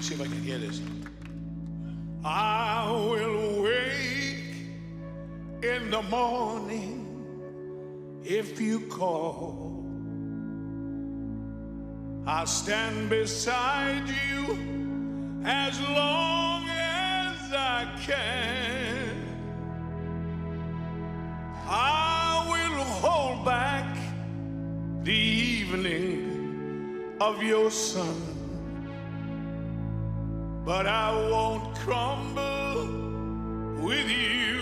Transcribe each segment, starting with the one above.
me see if I can hear this. I will wake in the morning if you call. I'll stand beside you as long as I can. I will hold back the evening of your sun, but I won't crumble with you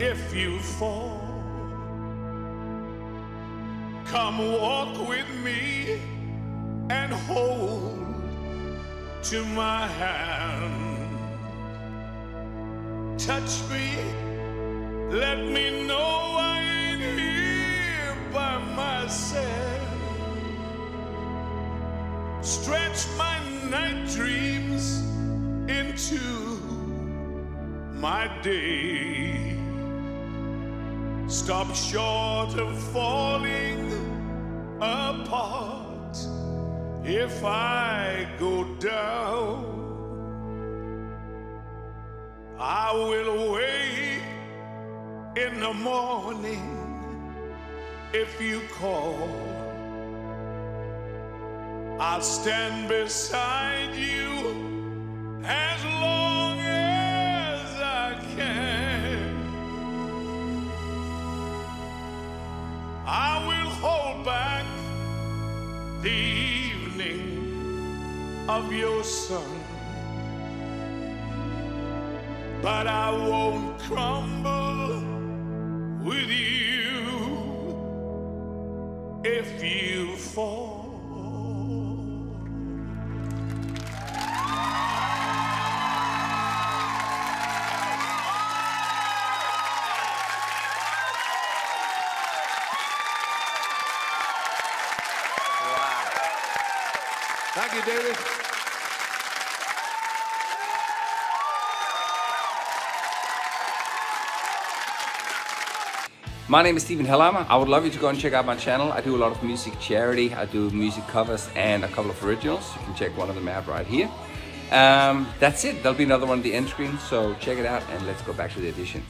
if you fall. Come walk with me and hold to my hand. Touch me, let me know I ain't here by myself. Stretch my night dreams into my day. Stop short of falling apart if I go down. I will wait in the morning if you call. I'll stand beside you as long as I can. I will hold back the evening of your sun, but I won't crumble with you if you fall. My name is Stephen Hellhammer. I would love you to go and check out my channel. I do a lot of music charity. I do music covers and a couple of originals. You can check one of them out right here. Um, that's it. There'll be another one on the end screen. So check it out and let's go back to the edition.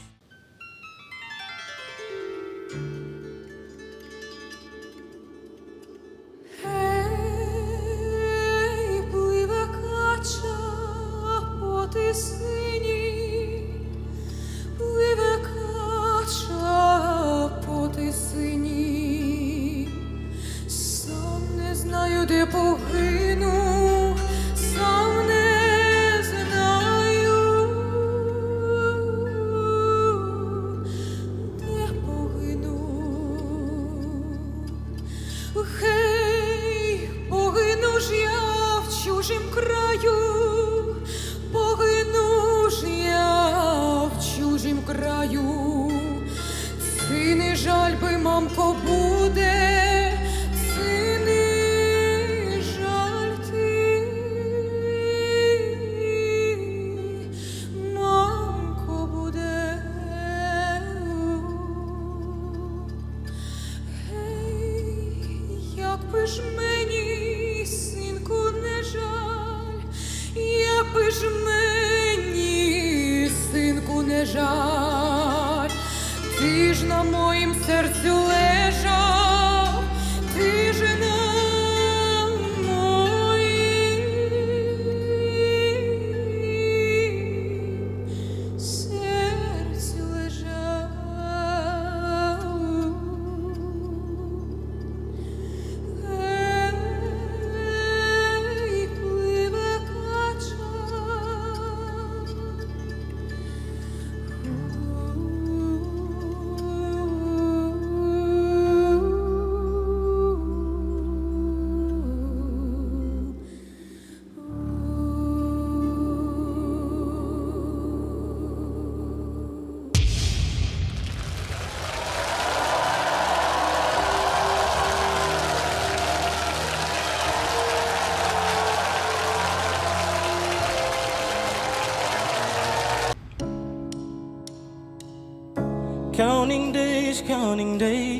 Ukraine. Ти моїм серцю лежав,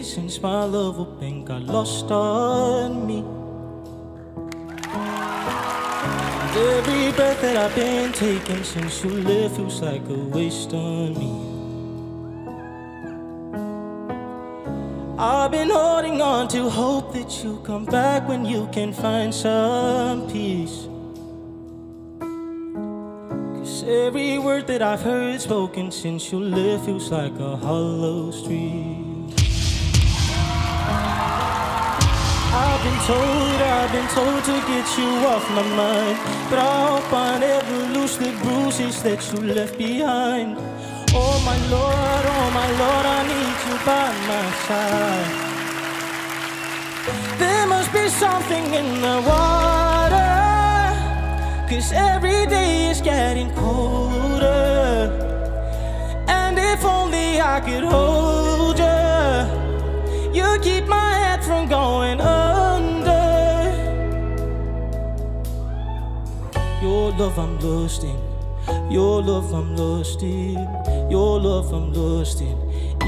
since my love open got lost on me. Every breath that I've been taking since you left feels like a waste on me. I've been holding on to hope that you come back when you can find some peace. Every word that I've heard spoken since you left feels like a hollow street. I've been told, I've been told to get you off my mind. But I hope I never lose the bruises that you left behind. Oh my Lord, oh my Lord, I need you by my side. There must be something in the water. Cause every day is getting colder. And if only I could hold love I'm lost in. Your love I'm lost in. Your love I'm lost in.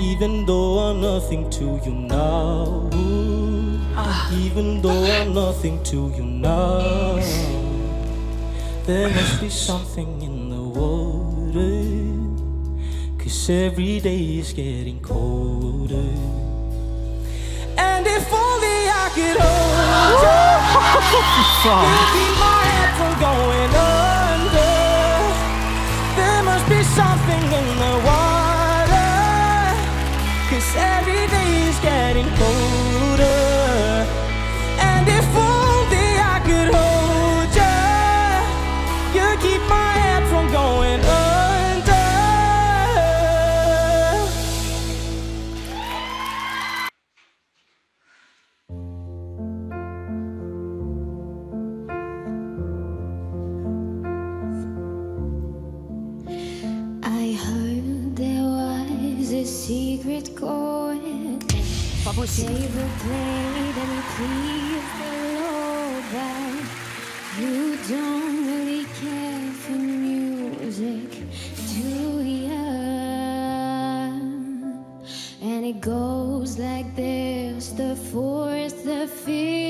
Even though I'm nothing to you now. Ah. Even though I'm nothing to you now. There must be something in the water. Cause every day is getting colder. And if only I could hold you, secret chord David played and it pleased the Lord But you don't really care for music, do ya? And it goes like this The fourth, the fifth,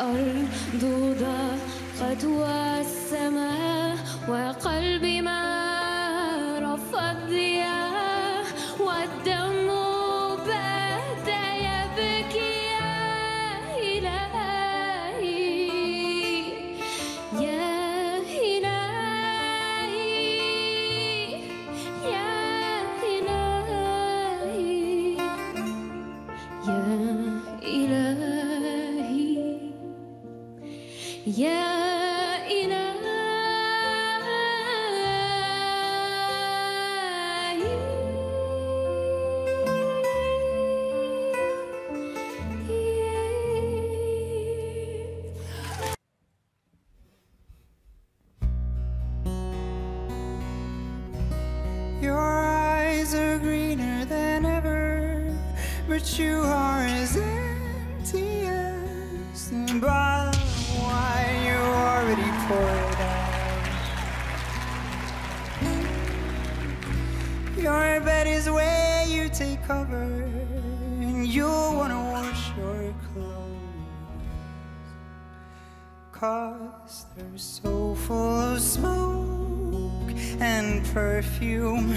الأرض ضاقت والسماء وقلبي ما Cause they're so full of smoke and perfume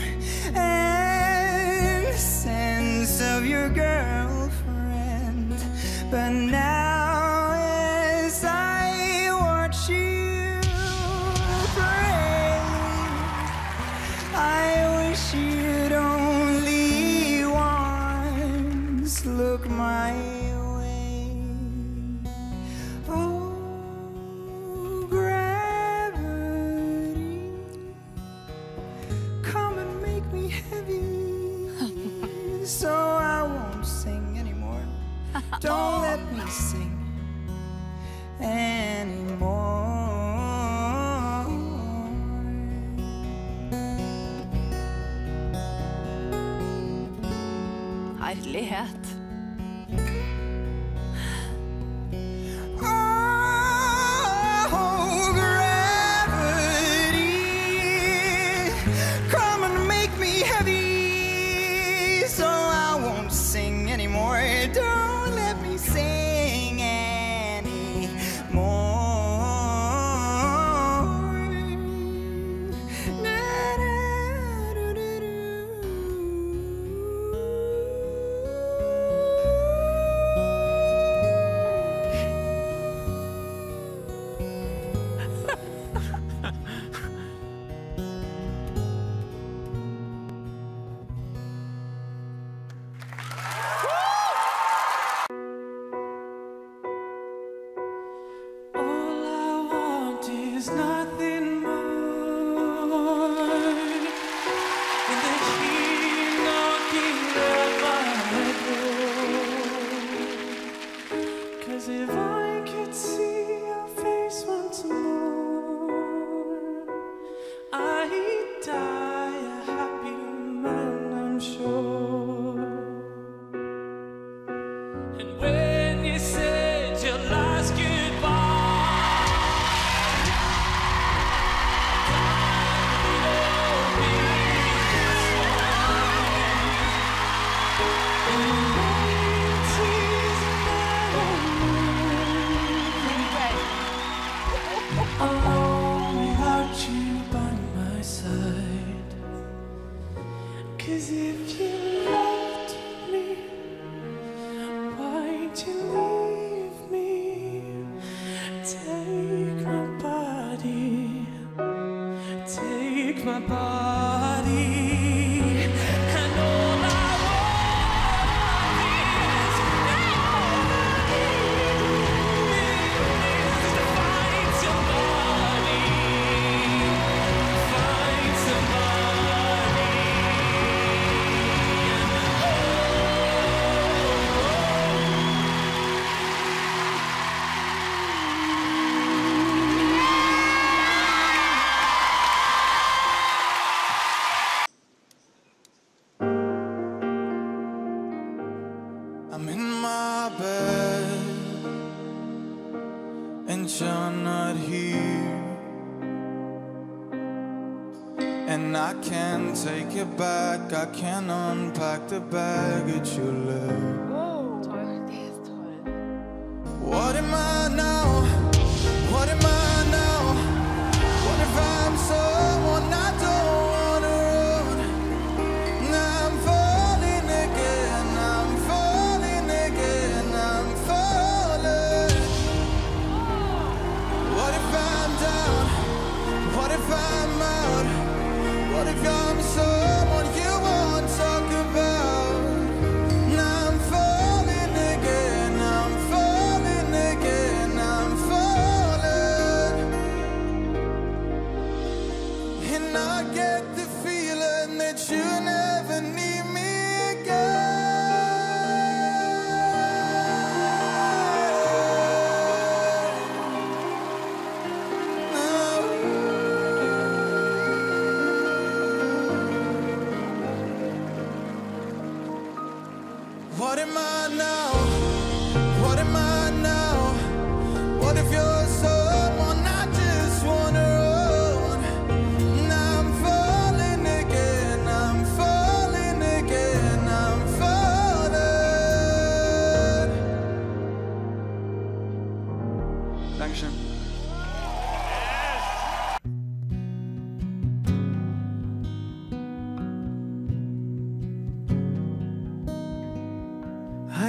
and sense of your girlfriend. But now, Don't let me sing anymore.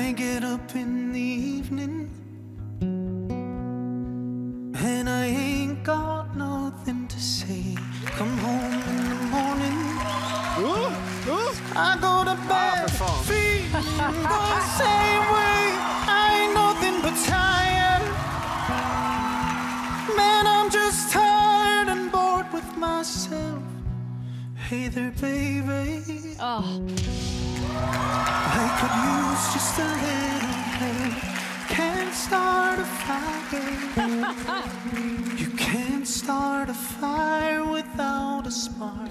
I get up in the evening and I ain't got nothing to say. Come home in the morning I go to ah, bed feeling the same way. I ain't nothing but tired. Man, I'm just tired and bored with myself. Hey there, baby. Oh. I could use just a little help. Can't start a fire. you can't start a fire without a spark.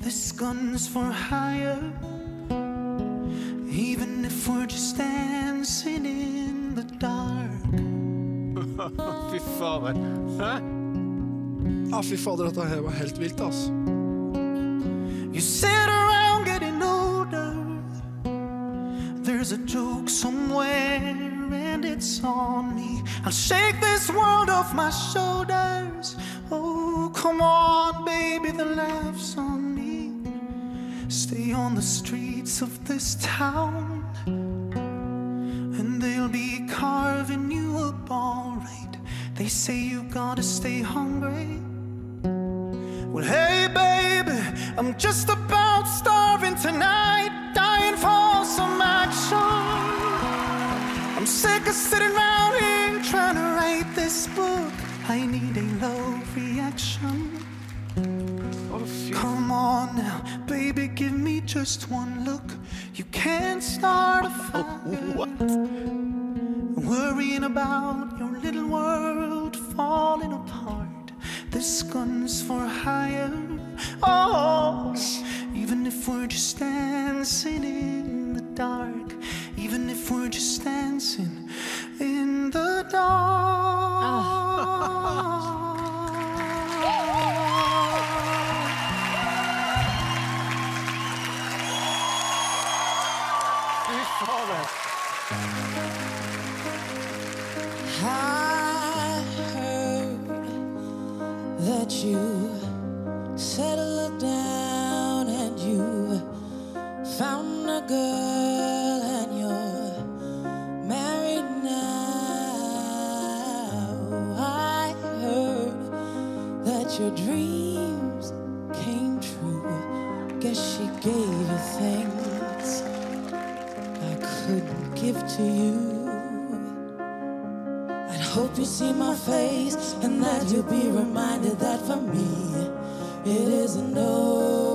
This gun's for hire. Even if we're just dancing in the dark. Fy fader. Hæ? Ja, fy fader, dette her var helt vilt, altså. You sit There's a joke somewhere, and it's on me. I'll shake this world off my shoulders. Oh, come on, baby, the laughs on me. Stay on the streets of this town, and they'll be carving you up alright. They say you gotta stay hungry. Well, hey, baby, I'm just about starving tonight, sitting around here trying to write this book. I need a love reaction. Come on now, baby, give me just one look. You can't start a fire. Worrying about your little world falling apart. This gun's for hire. Oh, even if we're just dancing in the dark, even if we're just dancing in the dark. Your dreams came true. Guess she gave you things I couldn't give to you. I hope you see my face and that you'll be reminded that for me it isn't over.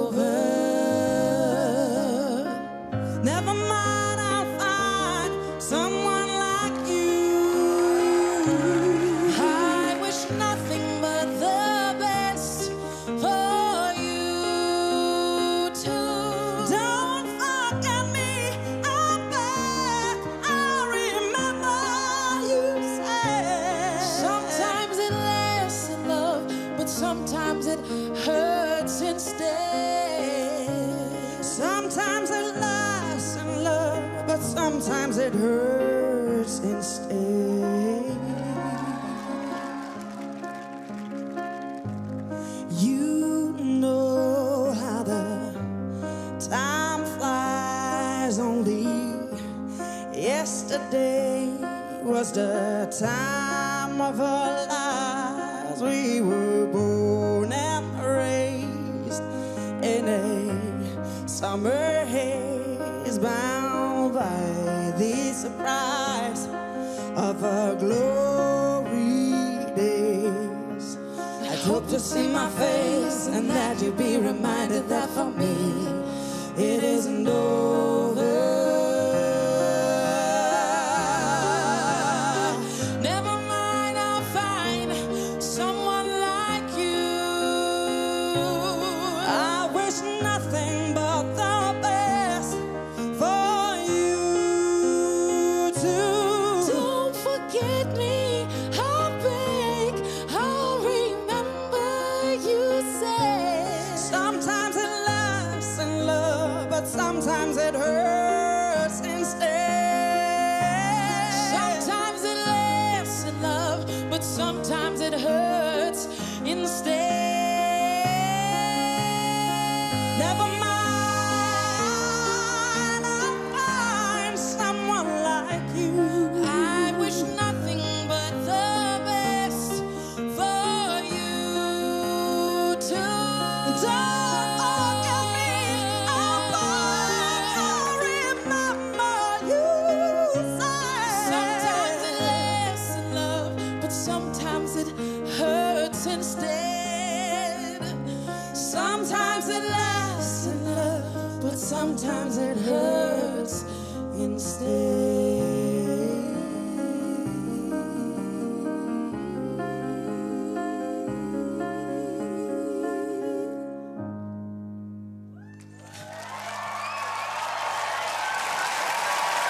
Time of our lives. We were born and raised in a summer haze, bound by the surprise of our glory days. I'd hope to see my face and that you'd be reminded that for me it isn't over.